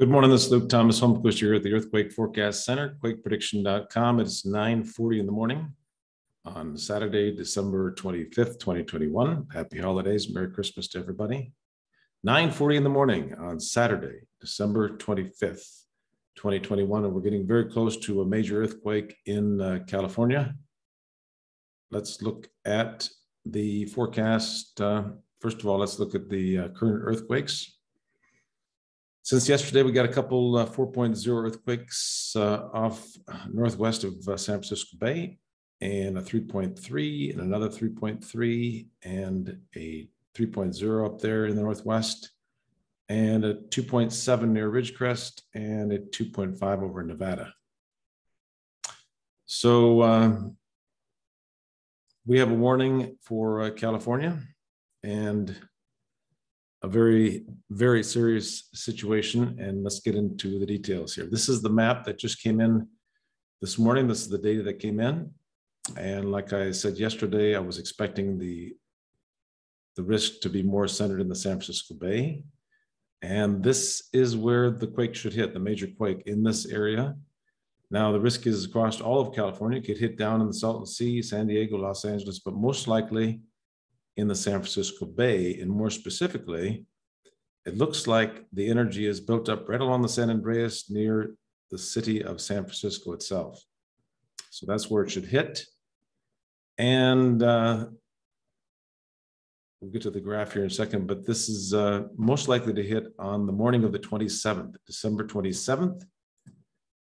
Good morning, this is Luke Thomas Holmquist here at the Earthquake Forecast Center, quakeprediction.com. It's 9.40 in the morning on Saturday, December 25th, 2021. Happy holidays, Merry Christmas to everybody. 9.40 in the morning on Saturday, December 25th, 2021, and we're getting very close to a major earthquake in uh, California. Let's look at the forecast. Uh, first of all, let's look at the uh, current earthquakes. Since yesterday, we got a couple uh, 4.0 earthquakes uh, off northwest of uh, San Francisco Bay, and a 3.3, and another 3.3, and a 3.0 up there in the northwest, and a 2.7 near Ridgecrest, and a 2.5 over Nevada. So um, we have a warning for uh, California, and a very, very serious situation. And let's get into the details here. This is the map that just came in this morning. This is the data that came in. And like I said yesterday, I was expecting the, the risk to be more centered in the San Francisco Bay. And this is where the quake should hit, the major quake in this area. Now, the risk is across all of California. It could hit down in the Salton Sea, San Diego, Los Angeles, but most likely in the San Francisco Bay. And more specifically, it looks like the energy is built up right along the San Andreas near the city of San Francisco itself. So that's where it should hit. And uh, we'll get to the graph here in a second, but this is uh, most likely to hit on the morning of the 27th, December 27th,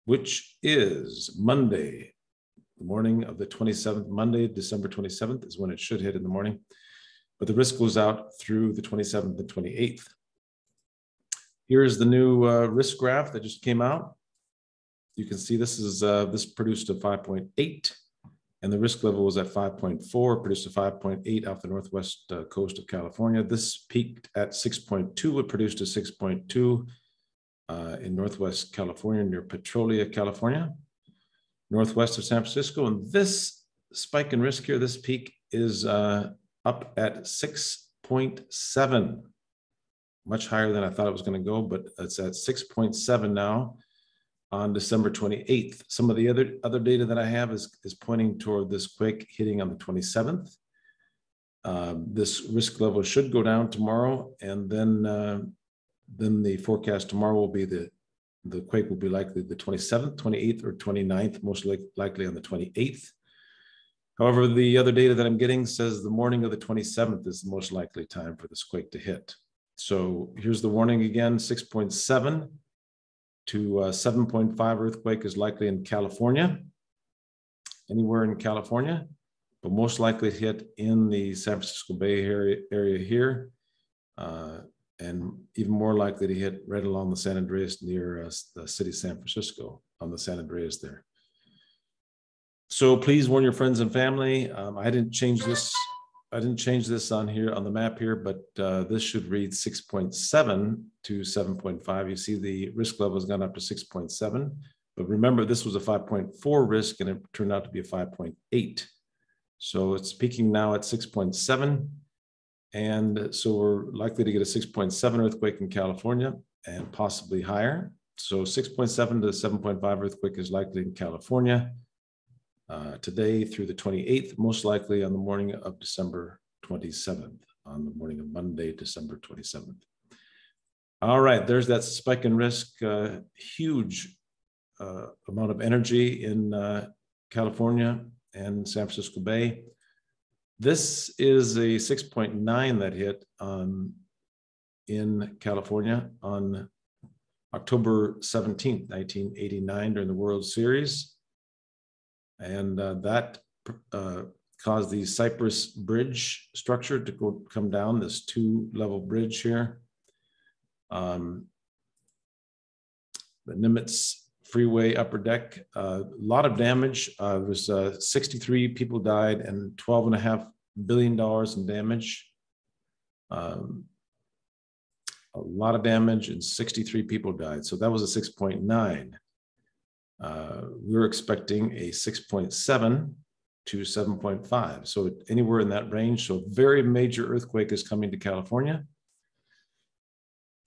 which is Monday. The morning of the 27th, Monday, December 27th is when it should hit in the morning but the risk goes out through the 27th and 28th. Here's the new uh, risk graph that just came out. You can see this is uh, this produced a 5.8 and the risk level was at 5.4, produced a 5.8 off the northwest uh, coast of California. This peaked at 6.2, it produced a 6.2 uh, in northwest California near Petrolia, California, northwest of San Francisco. And this spike in risk here, this peak is uh, up at 6.7, much higher than I thought it was going to go, but it's at 6.7 now on December 28th. Some of the other, other data that I have is, is pointing toward this quake hitting on the 27th. Uh, this risk level should go down tomorrow, and then uh, then the forecast tomorrow will be the the quake will be likely the 27th, 28th, or 29th, most li likely on the 28th. However, the other data that I'm getting says the morning of the 27th is the most likely time for this quake to hit. So here's the warning again, 6.7 to uh, 7.5 earthquake is likely in California, anywhere in California, but most likely hit in the San Francisco Bay area, area here, uh, and even more likely to hit right along the San Andreas near uh, the city of San Francisco on the San Andreas there. So please warn your friends and family. Um, I didn't change this. I didn't change this on here on the map here, but uh, this should read 6.7 to 7.5. You see the risk level has gone up to 6.7, but remember this was a 5.4 risk and it turned out to be a 5.8. So it's peaking now at 6.7. And so we're likely to get a 6.7 earthquake in California and possibly higher. So 6.7 to 7.5 earthquake is likely in California uh, today through the 28th, most likely on the morning of December 27th, on the morning of Monday, December 27th. All right, there's that spike in risk, uh, huge uh, amount of energy in uh, California and San Francisco Bay. This is a 6.9 that hit um, in California on October 17th, 1989 during the World Series. And uh, that uh, caused the Cypress Bridge structure to go, come down, this two level bridge here. Um, the Nimitz Freeway upper deck, a uh, lot of damage. Uh, there was uh, 63 people died and 12 and a half billion dollars in damage. Um, a lot of damage and 63 people died. So that was a 6.9. Uh, we are expecting a 6.7 to 7.5. So anywhere in that range. So very major earthquake is coming to California.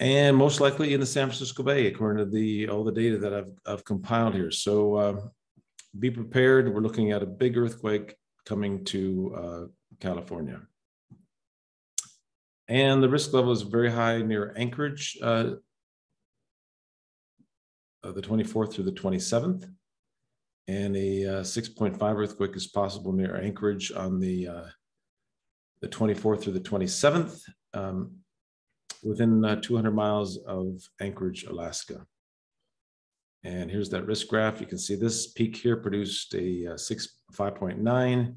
and most likely in the San Francisco Bay, according to the all the data that I've, I've compiled here. So uh, be prepared. We're looking at a big earthquake coming to uh, California. And the risk level is very high near Anchorage, uh, the 24th through the 27th. And a uh, 6.5 earthquake is possible near Anchorage on the uh, the 24th through the 27th, um, within uh, 200 miles of Anchorage, Alaska. And here's that risk graph. You can see this peak here produced a uh, 6 5.9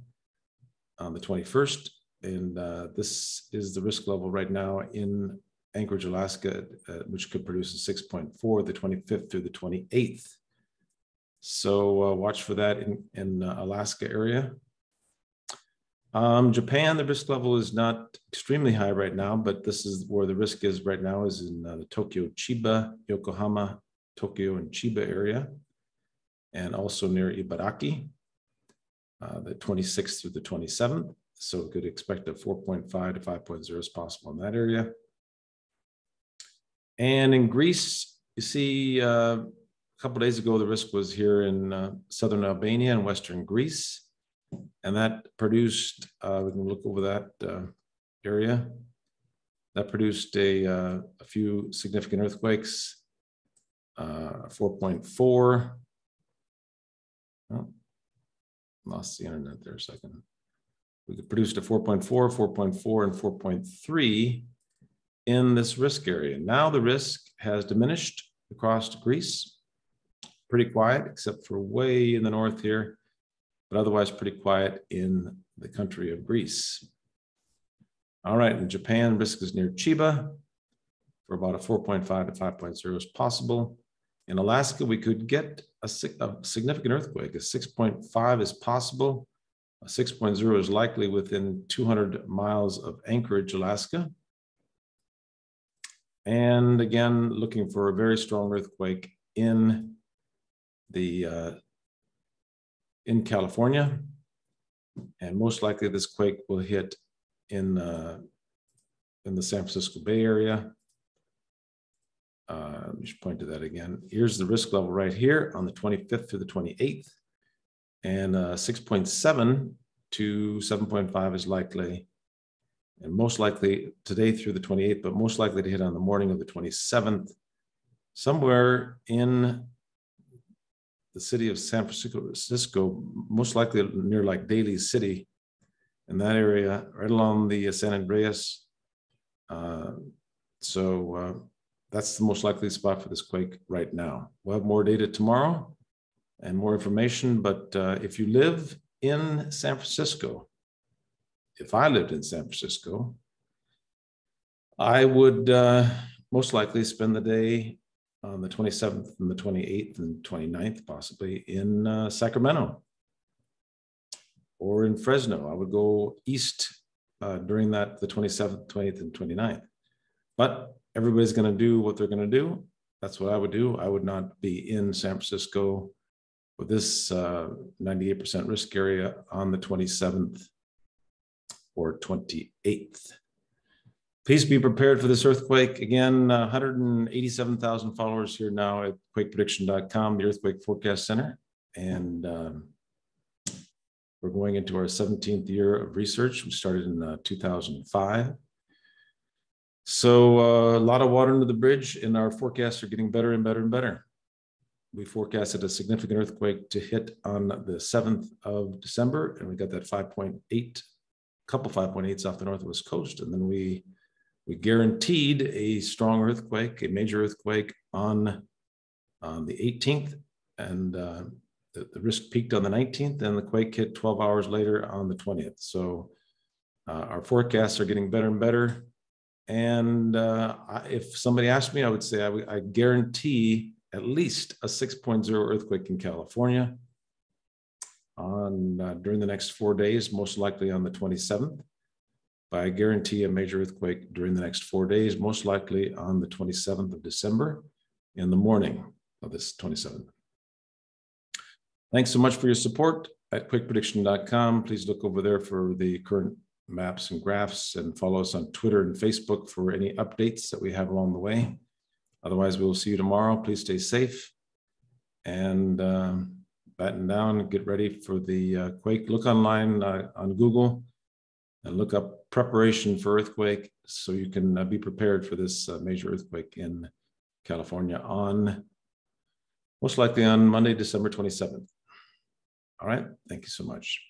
on the 21st. And uh, this is the risk level right now in Anchorage, Alaska, uh, which could produce a 6.4 the 25th through the 28th. So uh, watch for that in, in uh, Alaska area. Um, Japan, the risk level is not extremely high right now, but this is where the risk is right now is in uh, the Tokyo, Chiba, Yokohama, Tokyo and Chiba area, and also near Ibaraki, uh, the 26th through the 27th. So we could expect a 4.5 to 5.0 is possible in that area. And in Greece, you see uh, a couple days ago, the risk was here in uh, southern Albania and western Greece. And that produced, uh, we can look over that uh, area. That produced a, uh, a few significant earthquakes, uh, 4.4. Oh, lost the internet there a second. We produced a 4.4, 4.4, and 4.3 in this risk area. Now the risk has diminished across Greece. Pretty quiet, except for way in the north here, but otherwise pretty quiet in the country of Greece. All right, in Japan, risk is near Chiba for about a 4.5 to 5.0 is possible. In Alaska, we could get a, a significant earthquake. A 6.5 is possible. A 6.0 is likely within 200 miles of Anchorage, Alaska. And again, looking for a very strong earthquake in the uh, in California. And most likely this quake will hit in, uh, in the San Francisco Bay Area. Uh, just point to that again. Here's the risk level right here on the 25th to the 28th. And uh, 6.7 to 7.5 is likely and most likely today through the 28th, but most likely to hit on the morning of the 27th, somewhere in the city of San Francisco, most likely near like Daly City, in that area, right along the San Andreas. Uh, so uh, that's the most likely spot for this quake right now. We'll have more data tomorrow and more information, but uh, if you live in San Francisco, if I lived in San Francisco, I would uh, most likely spend the day on the 27th and the 28th and 29th, possibly in uh, Sacramento or in Fresno. I would go east uh, during that, the 27th, 28th, and 29th. But everybody's going to do what they're going to do. That's what I would do. I would not be in San Francisco with this 98% uh, risk area on the 27th or 28th. Please be prepared for this earthquake. Again, uh, 187,000 followers here now at quakeprediction.com, the Earthquake Forecast Center. And um, we're going into our 17th year of research. We started in uh, 2005. So uh, a lot of water under the bridge, and our forecasts are getting better and better and better. We forecasted a significant earthquake to hit on the 7th of December, and we got that 5.8, couple 5.8s off the northwest coast. And then we we guaranteed a strong earthquake, a major earthquake on, on the 18th, and uh, the, the, risk peaked on the 19th, and the quake hit 12 hours later on the 20th. So uh, our forecasts are getting better and better. And uh, if somebody asked me, I would say I, I guarantee at least a 6.0 earthquake in California on uh, during the next four days, most likely on the 27th by guarantee a major earthquake during the next four days, most likely on the 27th of December in the morning of this 27th. Thanks so much for your support at quakeprediction.com. Please look over there for the current maps and graphs and follow us on Twitter and Facebook for any updates that we have along the way. Otherwise, we will see you tomorrow. Please stay safe and um, batten down, get ready for the uh, quake. Look online uh, on Google and look up preparation for earthquake so you can uh, be prepared for this uh, major earthquake in California on most likely on Monday, December 27th. All right. Thank you so much.